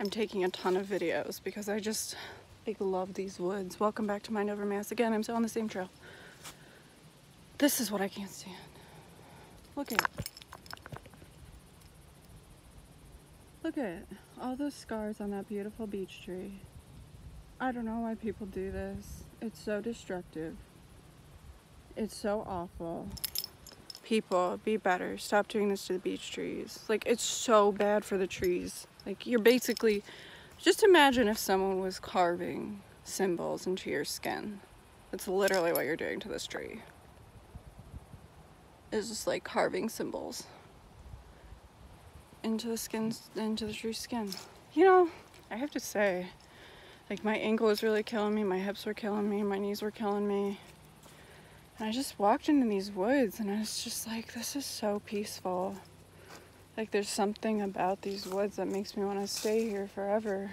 I'm taking a ton of videos because I just like love these woods. Welcome back to Mind Over Mass. Again, I'm still on the same trail. This is what I can't stand. Look at it. Look at all those scars on that beautiful beech tree. I don't know why people do this. It's so destructive. It's so awful. People, be better. Stop doing this to the beech trees. Like, it's so bad for the trees. Like, you're basically, just imagine if someone was carving symbols into your skin. That's literally what you're doing to this tree. It's just like carving symbols into the skin, into the tree's skin. You know, I have to say, like my ankle was really killing me, my hips were killing me, my knees were killing me. And I just walked into these woods and I was just like, this is so peaceful. Like there's something about these woods that makes me want to stay here forever.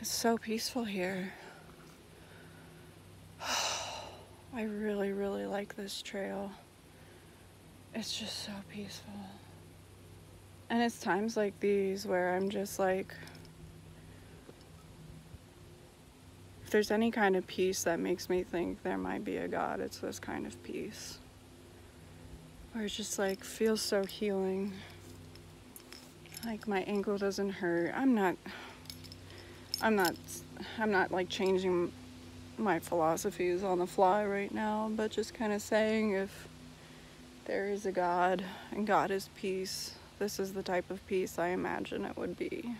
It's so peaceful here. I really, really like this trail. It's just so peaceful. And it's times like these where I'm just like, if there's any kind of peace that makes me think there might be a God, it's this kind of peace. Where it just like feels so healing. Like my ankle doesn't hurt. I'm not, I'm not, I'm not like changing my philosophies on the fly right now, but just kind of saying if there is a God and God is peace, this is the type of peace I imagine it would be.